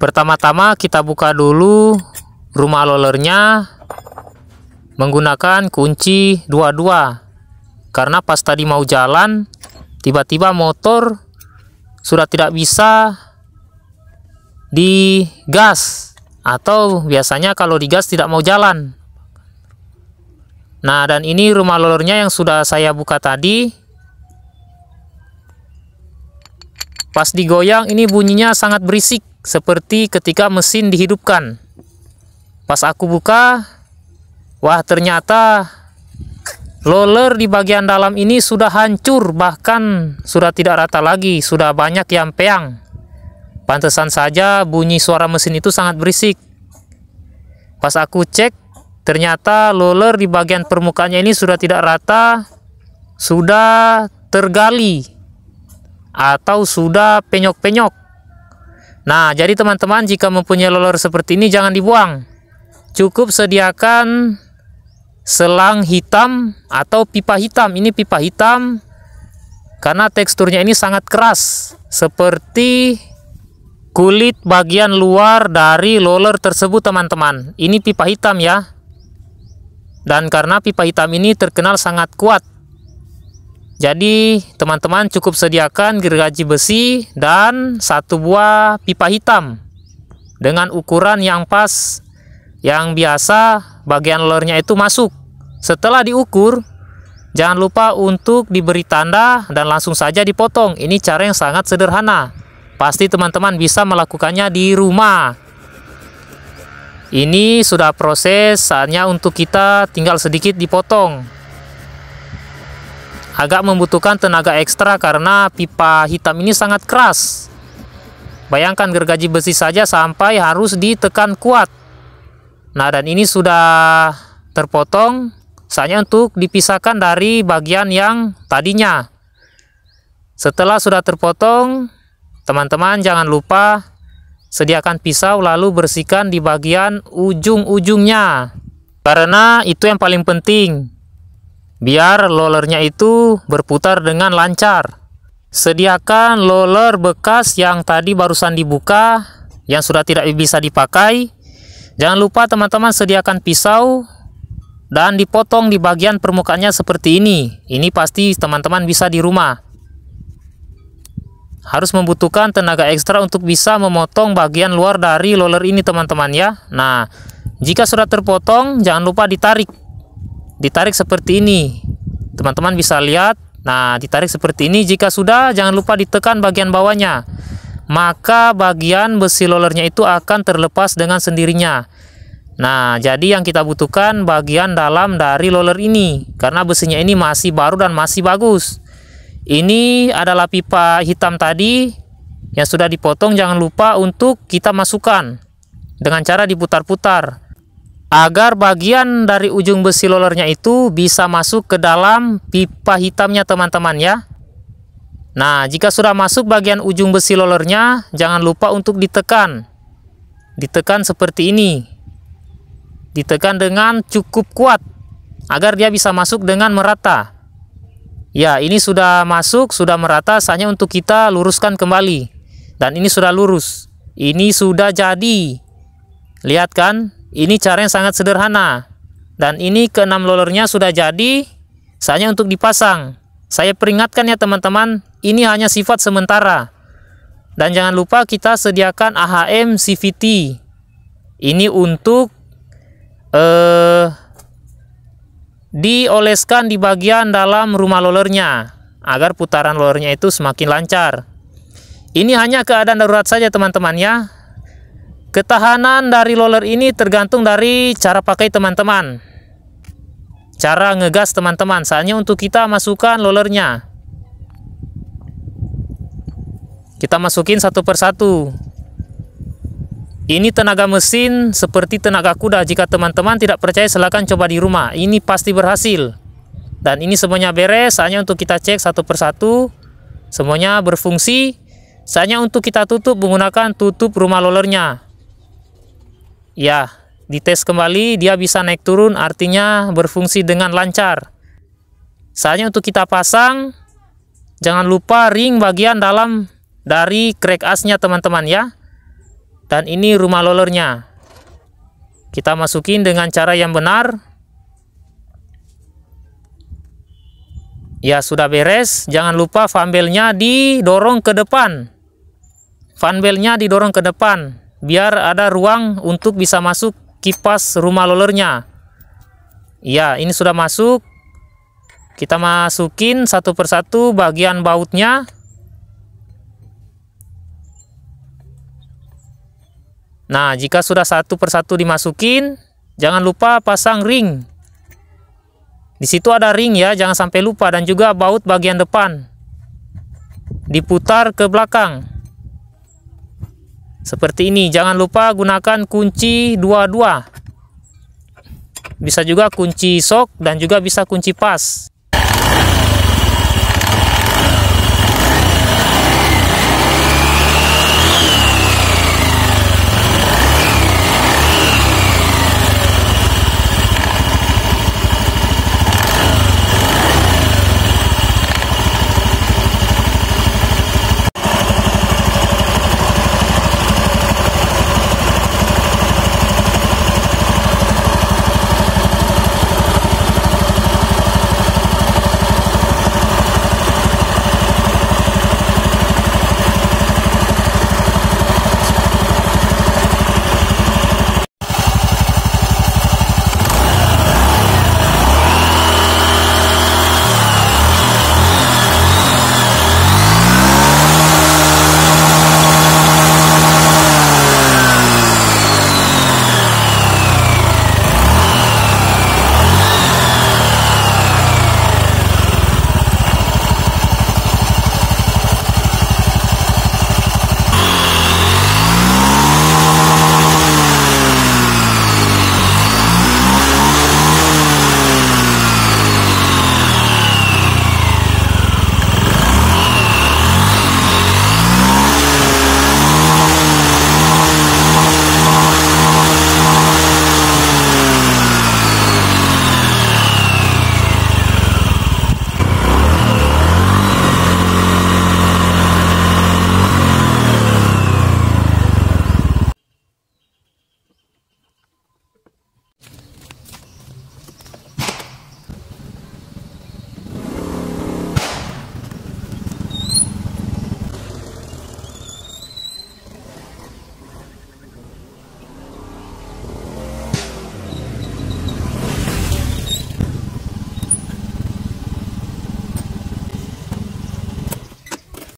Pertama-tama kita buka dulu rumah lolernya menggunakan kunci dua-dua. Karena pas tadi mau jalan, tiba-tiba motor sudah tidak bisa digas atau biasanya kalau digas tidak mau jalan. Nah, dan ini rumah lolernya yang sudah saya buka tadi. Pas digoyang ini bunyinya sangat berisik seperti ketika mesin dihidupkan. Pas aku buka, wah ternyata roller di bagian dalam ini sudah hancur bahkan sudah tidak rata lagi, sudah banyak yang peang. Pantesan saja bunyi suara mesin itu sangat berisik. Pas aku cek, ternyata roller di bagian permukaannya ini sudah tidak rata, sudah tergali atau sudah penyok-penyok. Nah, jadi teman-teman jika mempunyai lolor seperti ini jangan dibuang. Cukup sediakan selang hitam atau pipa hitam. Ini pipa hitam karena teksturnya ini sangat keras seperti kulit bagian luar dari roller tersebut teman-teman. Ini pipa hitam ya. Dan karena pipa hitam ini terkenal sangat kuat jadi teman-teman cukup sediakan gergaji besi dan satu buah pipa hitam dengan ukuran yang pas yang biasa bagian lornya itu masuk. Setelah diukur, jangan lupa untuk diberi tanda dan langsung saja dipotong. Ini cara yang sangat sederhana. Pasti teman-teman bisa melakukannya di rumah. Ini sudah proses, saatnya untuk kita tinggal sedikit dipotong agak membutuhkan tenaga ekstra karena pipa hitam ini sangat keras. Bayangkan gergaji besi saja sampai harus ditekan kuat. Nah, dan ini sudah terpotong, saatnya untuk dipisahkan dari bagian yang tadinya. Setelah sudah terpotong, teman-teman jangan lupa sediakan pisau lalu bersihkan di bagian ujung-ujungnya. Karena itu yang paling penting biar rollernya itu berputar dengan lancar. Sediakan roller bekas yang tadi barusan dibuka, yang sudah tidak bisa dipakai. Jangan lupa teman-teman sediakan pisau dan dipotong di bagian permukaannya seperti ini. Ini pasti teman-teman bisa di rumah. Harus membutuhkan tenaga ekstra untuk bisa memotong bagian luar dari roller ini teman-teman ya. Nah, jika sudah terpotong, jangan lupa ditarik ditarik seperti ini. Teman-teman bisa lihat. Nah ditarik seperti ini. Jika sudah jangan lupa ditekan bagian bawahnya. Maka bagian besi rollernya itu akan terlepas dengan sendirinya. Nah jadi yang kita butuhkan bagian dalam dari roller ini. Karena besinya ini masih baru dan masih bagus. Ini adalah pipa hitam tadi yang sudah dipotong. Jangan lupa untuk kita masukkan dengan cara diputar-putar agar bagian dari ujung besi lollernya itu bisa masuk ke dalam pipa hitamnya teman-teman ya. Nah jika sudah masuk bagian ujung besi lollernya jangan lupa untuk ditekan. Ditekan seperti ini. Ditekan dengan cukup kuat agar dia bisa masuk dengan merata. Ya ini sudah masuk sudah merata saatnya untuk kita luruskan kembali. Dan ini sudah lurus. Ini sudah jadi. Lihat kan ini cara yang sangat sederhana. Dan ini keenam lollernya sudah jadi, saatnya untuk dipasang. Saya peringatkan ya teman-teman, ini hanya sifat sementara. Dan jangan lupa kita sediakan AHM CVT. Ini untuk eh, dioleskan di bagian dalam rumah lollernya agar putaran lollernya itu semakin lancar. Ini hanya keadaan darurat saja teman-teman ya. Ketahanan dari roller ini tergantung dari cara pakai teman-teman. Cara ngegas teman-teman. Saatnya untuk kita masukkan rollernya. Kita masukin satu persatu. Ini tenaga mesin seperti tenaga kuda. Jika teman-teman tidak percaya silahkan coba di rumah. Ini pasti berhasil. Dan ini semuanya beres. Saatnya untuk kita cek satu persatu. Semuanya berfungsi. Saatnya untuk kita tutup menggunakan tutup rumah rollernya ya dites kembali dia bisa naik turun artinya berfungsi dengan lancar. Saatnya untuk kita pasang. Jangan lupa ring bagian dalam dari crack asnya teman-teman ya. Dan ini rumah lolernya kita masukin dengan cara yang benar. Ya sudah beres. Jangan lupa fanbelnya didorong ke depan. Fanbelnya didorong ke depan biar ada ruang untuk bisa masuk kipas rumah lolernya ya ini sudah masuk kita masukin satu persatu bagian bautnya Nah, jika sudah satu persatu dimasukin, jangan lupa pasang ring. Di situ ada ring ya, jangan sampai lupa dan juga baut bagian depan. Diputar ke belakang. Seperti ini, jangan lupa gunakan kunci dua-dua. Bisa juga kunci sok dan juga bisa kunci pas.